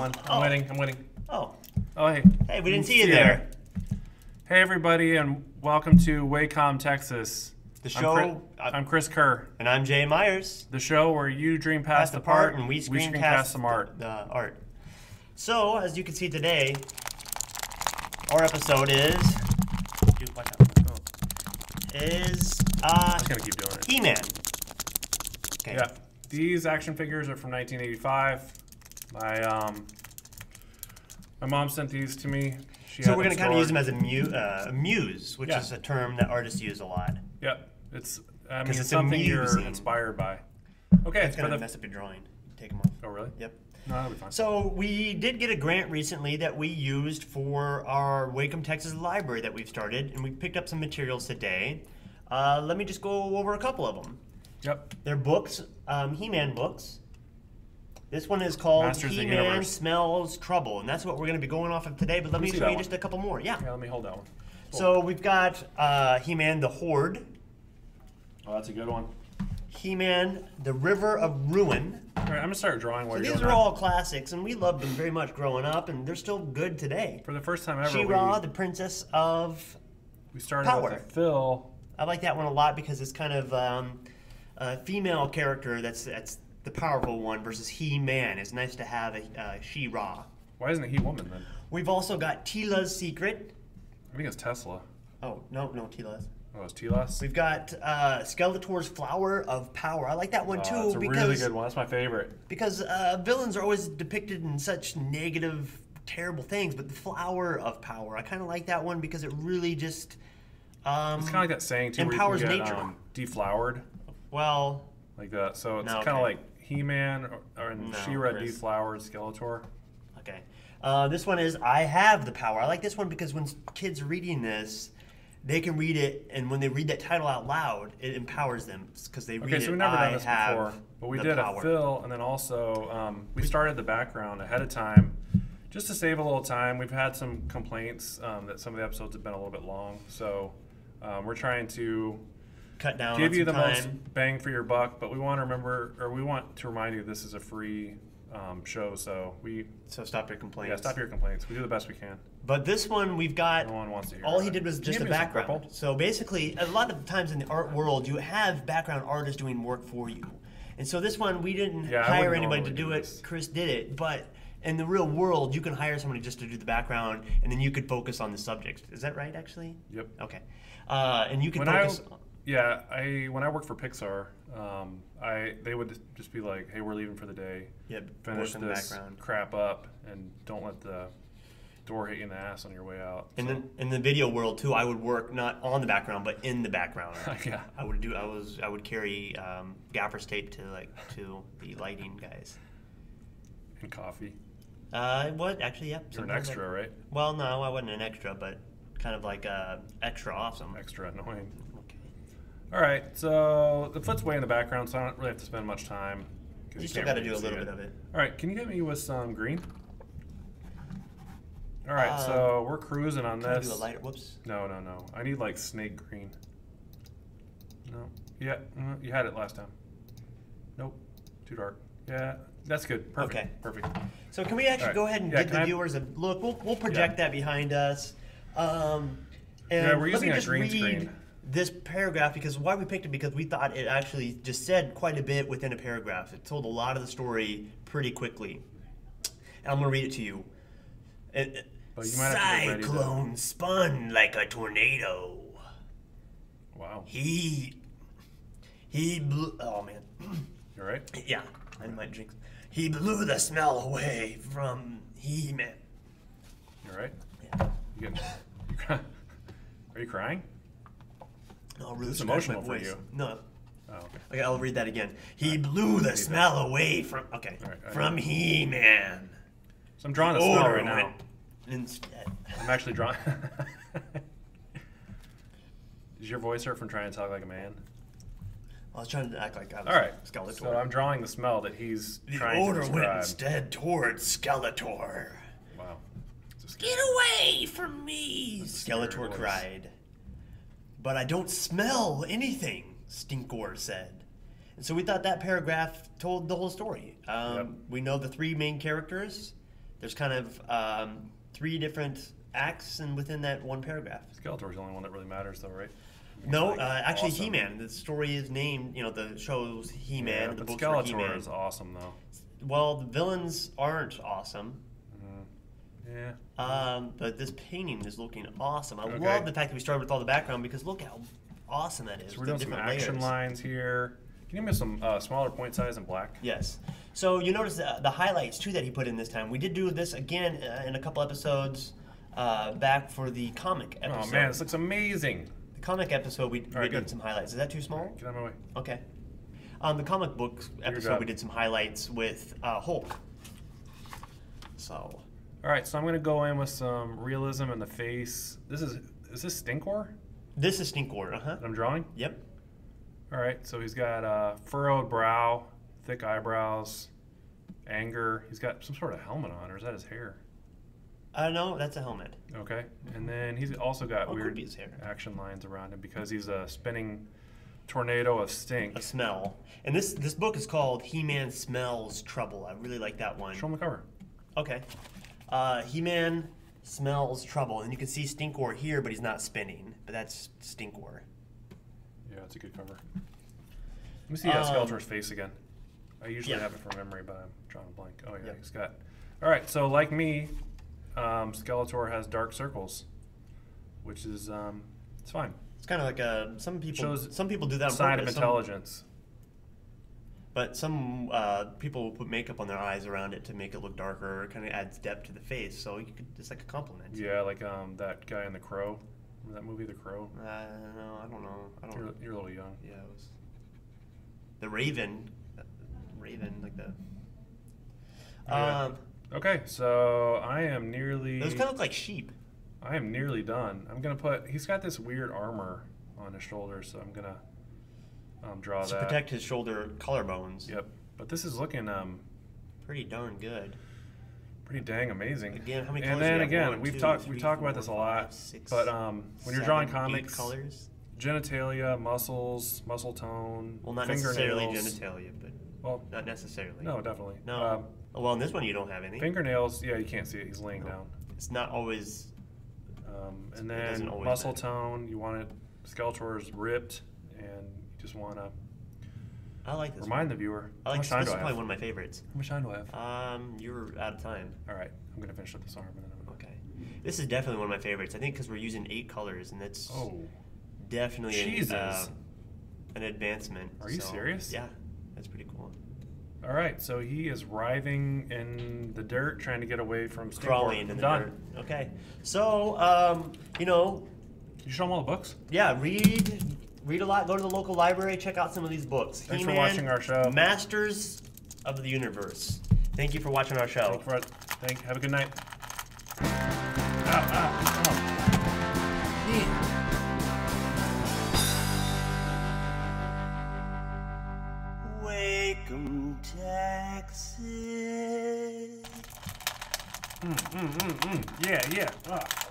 one. I'm Oh. winning. I'm winning. Oh, Oh, hey. hey, we didn't see you there. Hey, everybody, and welcome to Wacom, Texas. The I'm show, Chris, uh, I'm Chris Kerr. and I'm Jay Meyers. The show where you dream past, Past the part, part and we screencast screencast some art. The, the art. So, as you can see today, our episode is Dude, watch out. Oh, is uh, I'm just gonna keep doing it. He-Man. Okay. Yeah, these action figures are from 1985. My um, my mom sent these to me. She So we're gonna kind of use them as a mu- uh, muse, which Yeah. is a term that artists use a lot. Yep, it's I mean 'Cause it's something you're inspired by. Okay, It's gonna the mess up your drawing. Take them off. oh really? Yep. No, that'll be fine. So we did get a grant recently that we used for our Wacom, Texas library that we've started, and we picked up some materials today. Uh, let me just go over a couple of them. Yep. They're books, um, He-Man books. This one is called Masters of the He-Man Universe. Smells Trouble, and that's what we're going to be going off of today. But let me me see show that you one. just a couple more. Yeah. Yeah, let me hold that one. So we've got uh, He-Man the Horde, Oh, that's a good one. He-Man the River of Ruin. All right, I'm gonna start drawing while So you're these doing are that. all classics, and we loved them very much growing up, and they're still good today. For the first time ever, She-Ra, we, the Princess of we started Power. with a fill. I like that one a lot because it's kind of um, a female character that's that's the powerful one versus He-Man. It's nice to have a uh, She-Ra. Why isn't it he woman then? We've also got Teela's Secret. I think it's Tesla. Oh no, no Teela's. Oh, it's Telas. We've got uh, Skeletor's Flower of Power. I like that one Oh, too it's a because really good one. That's my favorite. because uh, villains are always depicted in such negative, terrible things. But the Flower of Power, I kind of like that one because it really just um, It's kind of like that saying too, empowers where you can nature. get um, deflowered, well. like that. So it's No, kind of okay. like He-Man or, or and No, She-Ra deflowered Skeletor. Okay. Uh, this one is I have the power. I like this one because when kids reading this, they can read it, and when they read that title out loud, it empowers them because they read Okay, it. so we've never I done this before, but we did power. a fill, and then also um, we started the background ahead of time, just to save a little time. We've had some complaints um, that some of the episodes have been a little bit long, so um, we're trying to Cut down. give you the time. most bang for your buck, but we want to remember, or we want to remind you this is a free um, show, so we So stop your complaints. yeah stop your complaints. We do the best we can. But this one we've got. No one wants to hear. all he did was just a give me some background. So basically, a lot of times in the art world, you have background artists doing work for you. And so this one, we didn't Yeah, hire anybody to do do it. this. Chris did it, but. In the real world, you can hire somebody just to do the background, and then you could focus on the subject. Is that right, actually? Yep. Okay. Uh, and you can When I focus. Yeah, I when I worked for Pixar, um, I they would just be like, "Hey, we're leaving for the day. Yep. Finish in the this background. crap up, and don't let the door hit you in the ass on your way out." And So- then in the video world too, I would work not on the background, but in the background. yeah, I would do. I was. I would carry um, gaffer's tape to like to the lighting guys. and coffee. Uh, what actually? Yep. You're an extra, right? well, no, I wasn't an extra, but kind of like uh, extra awesome. Extra annoying. All right, so the foot's way in the background, so I don't really have to spend much time. 'cause You still got to do a little see bit of it. All right, can you get me with some green? All right, Um, so we're cruising on Can I this. do a lighter? Whoops. No, no, no. I need like snake green. No. Yeah, mm, you had it last time. Nope. Too dark. Yeah, that's good. Perfect. Okay. Perfect. So can we actually Alright. go ahead and Yeah, give the I- viewers a look? We'll, we'll project that behind us. Um, and Yeah, we're using a green read screen. This paragraph because why we picked it because we thought it actually just said quite a bit within a paragraph. It told a lot of the story pretty quickly. And I'm gonna read it to you. It- But you have to to- Cyclone spun like a tornado. Wow. He he blew. Oh man. You all right? Yeah, I might drink. He blew the smell away from He Man. You all right? Yeah. You getting, you cry- Are you crying? No, really It's emotional for voice. you. No. Oh, okay. Okay, I'll read that again. He blew the smell away from. Okay. Right, from. He Man. So I'm drawing a smell right now. Instead. I'm actually drawing. Does your voice hurt from trying to talk like a man? I was trying to act like I was All right. Skeletor. So I'm drawing the smell that he's the trying to odor went instead towards Skeletor. Wow. It's a scary- Get away from me! Skeletor voice. cried. But I don't smell anything, Stinkor said. And so we thought that paragraph told the whole story. Um, Yep. We know the three main characters There's kind of um, three different acts, and within that one paragraph. Skeletor's the only one that really matters, though, right? No, uh, actually, awesome. He-Man. The story is named. You know, the show's He-Man. Yeah, the but books Skeletor He-Man. is awesome, though. Well, the villains aren't awesome. Yeah. Um, but this painting is looking awesome. I Okay. love the fact that we started with all the background because look how awesome that is. So we're doing some different action layers. lines here. Can you give me some uh, smaller point size in black? Yes. So you notice the, the highlights too that he put in this time. We did do this again uh, in a couple episodes uh, back for the comic episode. Oh man, this looks amazing. the comic episode we, we right, did some highlights. Is that too small? Get out of my way. Okay. Um, the comic book episode we did some highlights with uh, Hulk. So All right, so I'm gonna go in with some realism in the face. This is is this Stinkor this is Stinkor. Uh huh. that I'm drawing? Yep. All right, so he's got a furrowed brow, thick eyebrows, anger. He's got some sort of helmet on, or is that his hair? Uh, no, that's a helmet. Okay, and then he's also got Oh, weird action lines around him because he's a spinning tornado of stink. A smell. And this this book is called He-Man Smells Trouble. I really like that one. Show him the cover. Okay. Uh, He-Man smells trouble, and you can see Stinkor here, but he's not spinning. But that's Stinkor. Yeah, it's a good cover. Let me see uh, Um, Skeletor's face again. I usually yeah. have it from memory, but I'm drawing a blank. Oh yeah, Yep. he's got. All right, so like me, um, Skeletor has dark circles, which is um, it's fine. It's kind of like a some people Shows some people do that on Sign of purpose, some- intelligence. But some uh, people will put makeup on their eyes around it to make it look darker. It kind of adds depth to the face, so you could it's like a compliment. Yeah, like um, that guy in The Crow. Remember that movie, The Crow? Uh, no, I don't know. I don't. You're, you're a little young. Yeah, it was the Raven. Raven, like the. Yeah. Um, Okay, so I am nearly. those kind of look like sheep. I am nearly done. I'm gonna put. He's got this weird armor on his shoulder, so I'm gonna um, draw to that. protect his shoulder collarbones. Yep. But this is looking um Pretty darn good. pretty dang amazing. Again, how many and colors do then again, One, we've talked we talked four, about this a five, lot. six, but um, when you're drawing comics, colors. genitalia, muscles, muscle tone, Well, not necessarily genitalia, but Well, not necessarily. no, definitely. No. Um, Oh, well, in this one you don't have any. fingernails. Yeah, you can't see it. He's laying down. It's not always. Um, and then always muscle matter. tone. You want it. Skeletor is ripped, and just want to I like this. remind one. the viewer. I like this. This is probably one of my favorites. How much time do I have? Um, you're out of time. All right, I'm gonna finish up this arm and then I'm gonna. Okay. This is definitely one of my favorites. I think because we're using eight colors, and that's Oh, definitely an, Jesus. uh, an advancement. Are you So, serious? Yeah, that's pretty cool. all right. So he is writhing in the dirt, trying to get away from Stinkor. Crawling in the done. dirt. Okay. So, um, you know, You show him all the books. yeah, read read a lot. Go to the local library. Check out some of these books. Thanks for watching our show. Masters of the Universe. Thank you for watching our show. Thank you for it. Thank. Have a good night. Ow, ow, ow. Wacom, Texas. Mm, mm, mm, mm. Yeah, yeah. Ah.